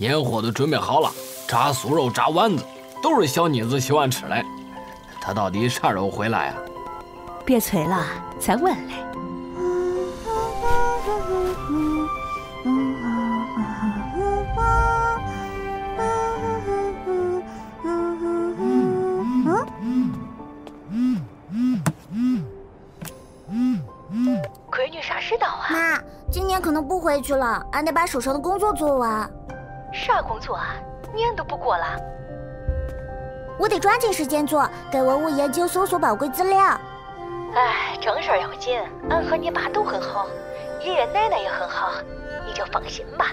年货都准备好了，炸酥肉、炸丸子，都是小妮子喜欢吃的。他到底啥时候回来啊？别催了，再问嘞。闺女啥时到啊？妈，今年可能不回去了，俺得把手上的工作做完。啥工作啊？年都不过了。我得抓紧时间做，给文物研究搜索宝贵资料。哎，正事儿要紧，俺和你爸都很好，爷爷奶奶也很好，你就放心吧。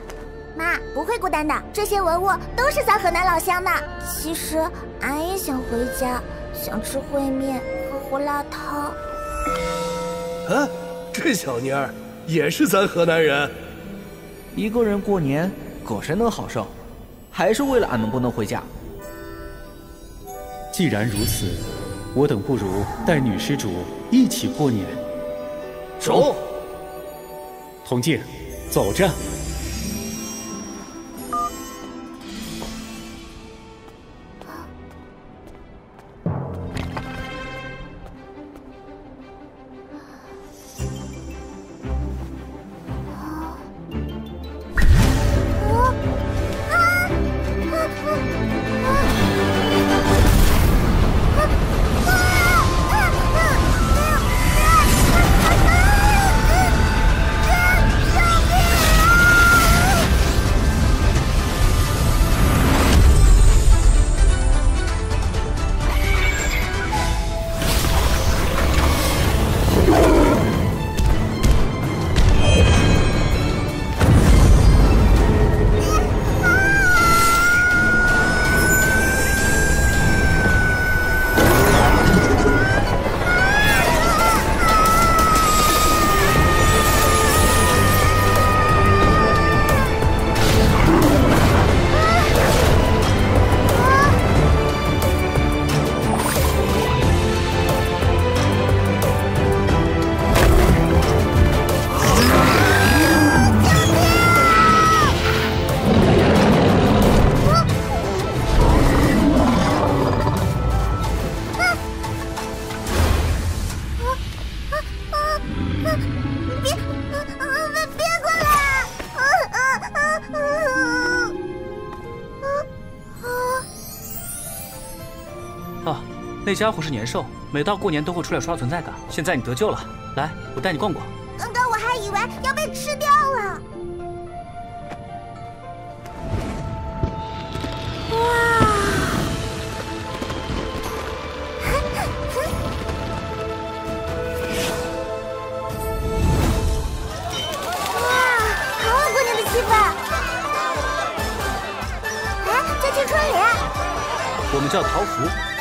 妈不会孤单的，这些文物都是咱河南老乡的。其实俺也想回家，想吃烩面和胡辣汤。啊，这小妮儿也是咱河南人。一个人过年可谁能好受？还是为了俺们不能回家。既然如此，我等不如带女施主一起过年。走，铜镜，走着。那家伙是年兽，每到过年都会出来刷存在感。现在你得救了，来，我带你逛逛。刚刚我还以为要被吃掉了。哇！哇，好有过年的气氛！哎，在贴春联。我们叫桃符。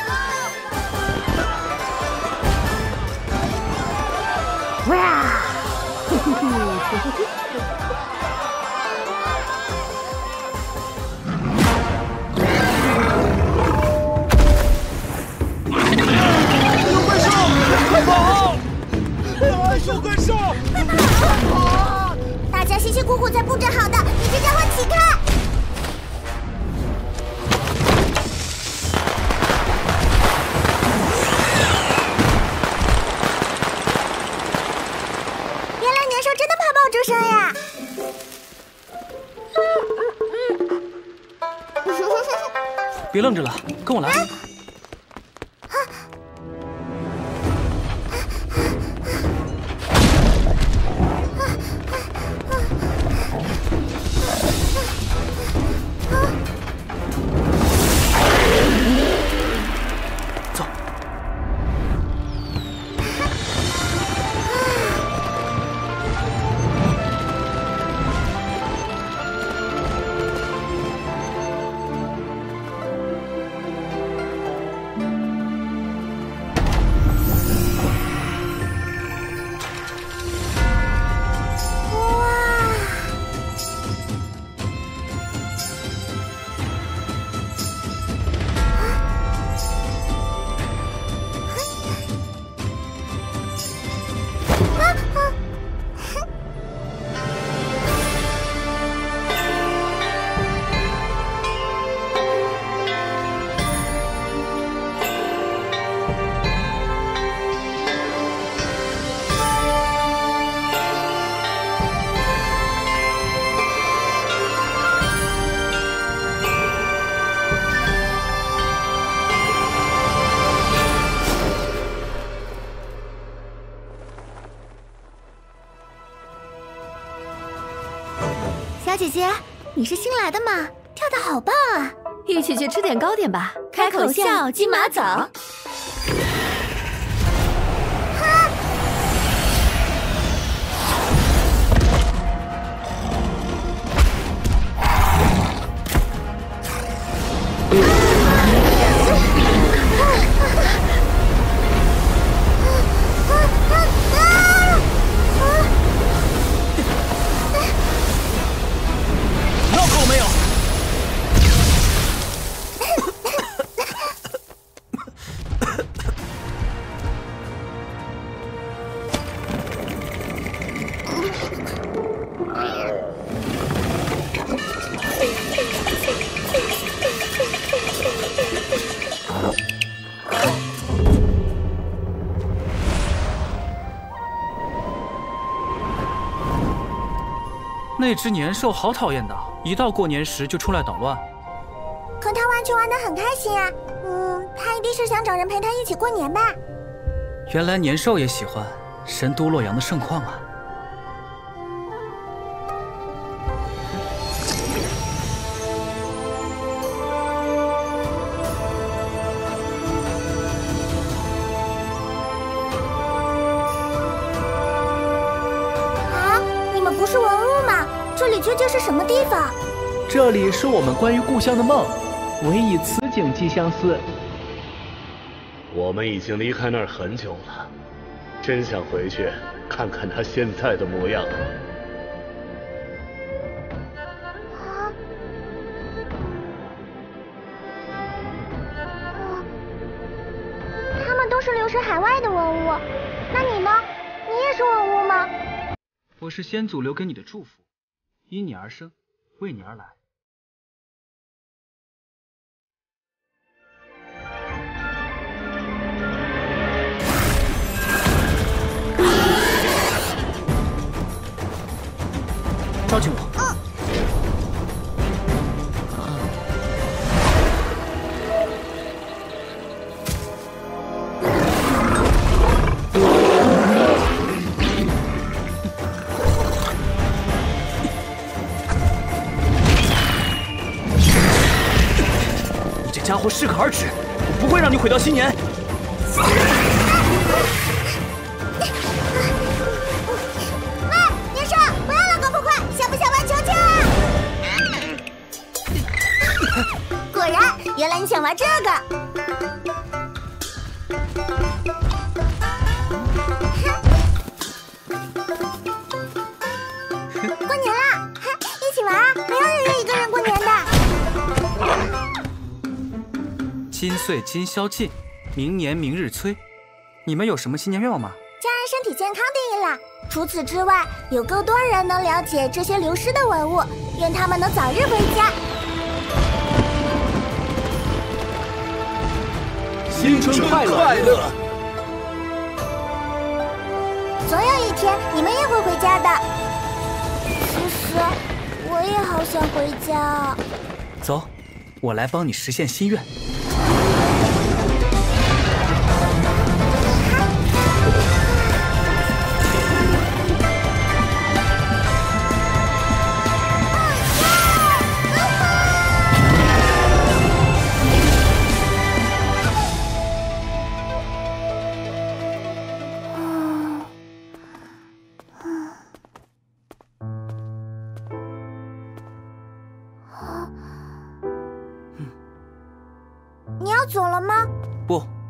有怪兽，快跑！有怪兽！大家辛辛苦苦才布置好的，你这家伙起开！别愣着了，跟我来。你是新来的吗？跳的好棒啊！一起去吃点糕点吧。开口笑，金马走。那只年兽好讨厌的，一到过年时就出来捣乱。可它玩球玩得很开心啊。嗯，它一定是想找人陪它一起过年吧。原来年兽也喜欢神都洛阳的盛况啊！啊，这里究竟是什么地方？这里是我们关于故乡的梦，唯以此景寄相思。我们已经离开那儿很久了，真想回去看看他现在的模样。啊，他们都是流失海外的文物，那你呢？你也是文物吗？我是先祖留给你的祝福，因你而生，为你而来。召集我。你这家伙适可而止，我不会让你毁掉新年。年少，不要老公破坏，想不想玩球球？果然，原来你想玩这个。的。金岁今宵尽，明年明日催。你们有什么新年愿望吗？家人身体健康第一啦。除此之外，有更多人能了解这些流失的文物，愿他们能早日回家。新春快乐！总有一天你们也会回家的。其实我也好想回家。走，我来帮你实现心愿。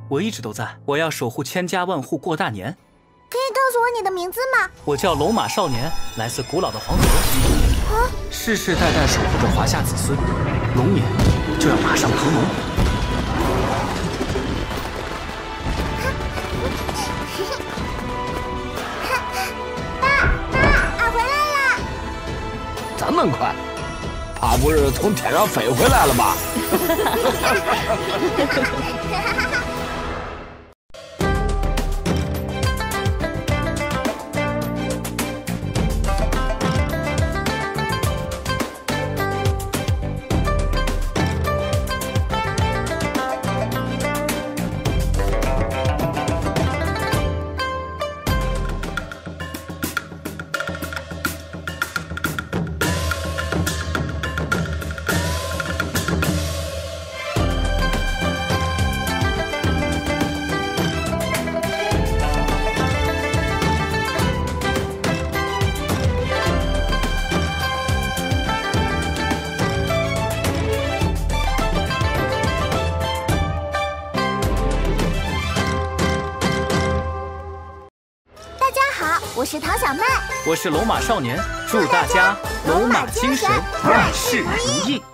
我一直都在，我要守护千家万户过大年。可以告诉我你的名字吗？我叫龙马少年，来自古老的黄河，啊，世世代代守护着华夏子孙。龙年就要马上腾龙。爸，爸，俺回来了。这么快？怕不是从天上飞回来了吧？小麦，我是龙马少年，祝大家龙马精神，万事如意。